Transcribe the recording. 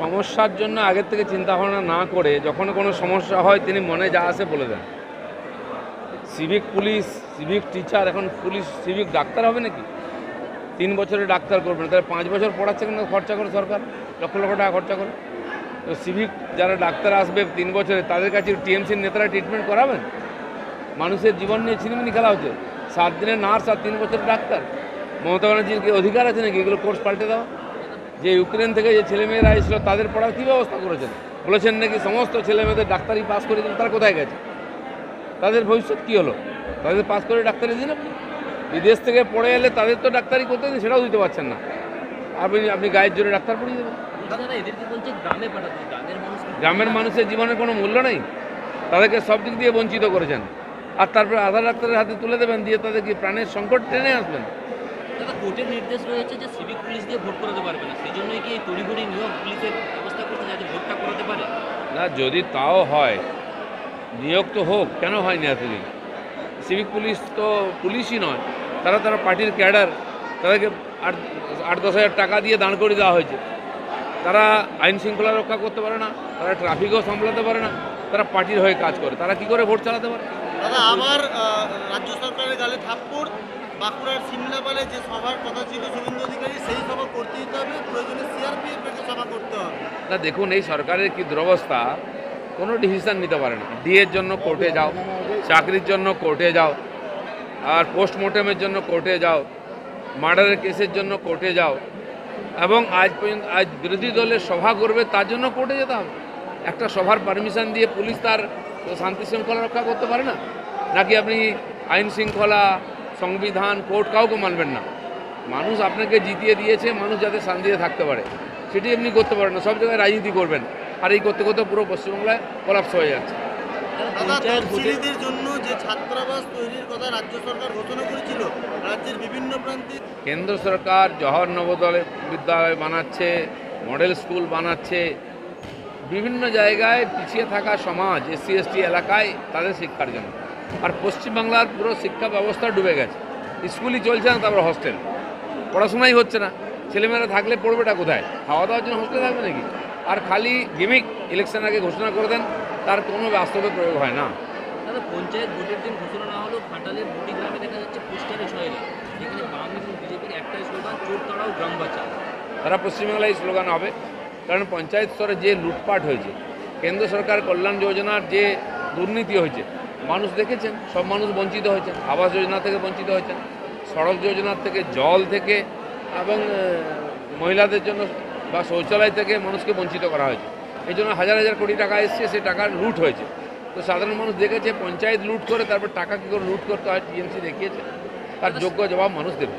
সমস্যার জন্য আগের থেকে চিন্তা ভাবনা না করে যখন কোনো সমস্যা হয়, তিনি মনে যা আসে বলে দেন। সিভিক পুলিশ সিভিক টিচার এখন পুলিশ সিভিক ডাক্তার হবে নাকি? তিন বছরে ডাক্তার করবেন তাহলে পাঁচ বছর পড়াচ্ছে কিন্তু খরচা করে সরকার, লক্ষ লক্ষ টাকা খরচা করে। তো সিভিক যারা ডাক্তার আসবে তিন বছরে, তাদের কাছে টিএমসির নেতারা ট্রিটমেন্ট করাবেন? মানুষের জীবন নিয়ে ছিনিমিনি খেলা হচ্ছে। সাত দিনের নার্স আর তিন বছরের ডাক্তার। মমতা ব্যানার্জির কি অধিকার আছে নাকি? এগুলো কোর্স পাল্টে দেওয়া? যে ইউক্রেন থেকে যে ছেলেমেয়েরা এসেছিল তাদের পড়ার কী ব্যবস্থা করেছেন? বলেছেন নাকি সমস্ত ছেলেমেয়েদের ডাক্তারি পাস করে দিন তারা কোথায় গেছে? তাদের ভবিষ্যৎ কী হলো? তাদের পাস করে ডাক্তারি দিন আপনি? বিদেশ থেকে পড়ে এলে তাদের তো ডাক্তারি করতে দিন সেটাও দিতে পারছেন না। আপনি আপনি গায়ের জোরে ডাক্তার পড়িয়ে দেবেন। গ্রামের মানুষের জীবনের কোনো মূল্য নেই। তাদেরকে সব দিক দিয়ে বঞ্চিত করেছেন। আর তারপরে আধার ডাক্তারের হাতে তুলে দেবেন দিয়ে তাদেরকে প্রাণের সংকট টেনে আসবেন দাদা কোর্টের নির্দেশ রয়েছে যে সিভিক পুলিশ দিয়ে ভোট করাতে পারবে না। সেই জন্যই কি এই তড়িঘড়ি নিয়োগ পুলিশের ব্যবস্থা করতে যাতে ভোটটা করাতে পারে? না যদি তাও হয় নিয়োগ তো হোক কেন হয়নি এতদিন? সিভিক পুলিশ তো পুলিশই নয় তারা তারা পার্টির ক্যাডার তাদেরকে আট আট দশ হাজার টাকা দিয়ে দাঁড় করে দেওয়া হয়েছে। তারা আইন শৃঙ্খলা রক্ষা করতে পারে না তারা ট্রাফিকও সামলাতে পারে না তারা পার্টির হয়ে কাজ করে তারা কি করে ভোট চালাতে পারে? দাদা আবার রাজ্য সরকারের গালে থাপ্পড় বাঁকুড়ার সিমলাপালে যে সভার কথা ছিল শুভেন্দু অধিকারী, সেই সভা করতে দিতে হবে। প্রয়োজনে সিআরপিএফ এর সভা করতে হবে। না, দেখুন, এই সরকারের কি দুরবস্থা, কোনো ডিসিশন নিতে পারে না। ডিএর জন্য কোর্টে যাও, চাকরির জন্য কোর্টে যাও, আর পোস্টমর্টমের জন্য কোর্টে যাও মার্ডারের কেসের জন্য কোর্টে যাও, এবং আজ পর্যন্ত, আজ বিরোধী দলের সভা করবে, তার জন্য কোর্টে যেতে হবে। একটা সভার পারমিশন দিয়ে পুলিশ তার শান্তি শৃঙ্খলা রক্ষা করতে পারে না? নাকি আপনি আইন শৃঙ্খলা সংবিধান কোর্ট কাউকে মানবেন না। মানুষ আপনাকে জিতিয়ে দিয়েছে মানুষ যাতে শান্তিতে থাকতে পারে। সেটি আপনি করতে পারেন না সব জায়গায় রাজনীতি করবেন। আর এই করতে করতে পুরো পশ্চিমবাংলায় কলাপস হয়ে যাচ্ছে। দাদা দাদা পঞ্চায়েত ভোটে তফসিলিদের জন্য যে ছাত্রাবাস তৈরির কথা রাজ্য সরকার ঘোষণা করেছিল রাজ্যের বিভিন্ন প্রান্তে কেন্দ্র সরকার জওহর নবোদয় বিদ্যালয় বানাচ্ছে মডেল স্কুল বানাচ্ছে। বিভিন্ন জায়গায় পিছিয়ে থাকা সমাজ এসসি এসটি এলাকায় তাদের শিক্ষার জন্য। আর পশ্চিমবাংলার পুরো শিক্ষা ব্যবস্থা ডুবে গেছে। স্কুলই চলছে না তারপর হস্টেল পড়াশোনাই হচ্ছে না। ছেলেমেয়েরা থাকলে পড়বেটা কোথায়? খাওয়া দাওয়ার জন্য হস্টেলে থাকবে নাকি? আর খালি গিমিক ইলেকশন আগে ঘোষণা করে দেন তার কোনো বাস্তবে প্রয়োগ হয় না। দাদা পঞ্চায়েত ভোটের দিন ঘোষণা না হলেও ঘাটালের গ্রামে দেখা যাচ্ছে পোস্টারে ছয়লা যেখানে বাম এবং বিজেপির একটাই স্লোগান চোর তাড়াও গ্রাম বাঁচাও। তারা পশ্চিমবাংলায় স্লোগান হবে কারণ পঞ্চায়েত স্তরে যে লুটপাট হয়েছে কেন্দ্র সরকার কল্যাণ যোজনার যে দুর্নীতি হয়েছে মানুষ দেখেছেন সব মানুষ বঞ্চিত হয়েছেন আবাস যোজনা থেকে বঞ্চিত হয়েছেন সড়ক যোজনার থেকে জল থেকে এবং মহিলাদের জন্য বা শৌচালয় থেকে মানুষকে বঞ্চিত করা হয়েছে। এই জন্য হাজার হাজার কোটি টাকা এসছে সে টাকার লুট হয়েছে। তো সাধারণ মানুষ দেখেছে পঞ্চায়েত লুট করে তারপর টাকা কী করে লুট করতে হয় টিএমসি দেখিয়েছে। তার যোগ্য জবাব মানুষ দেবে।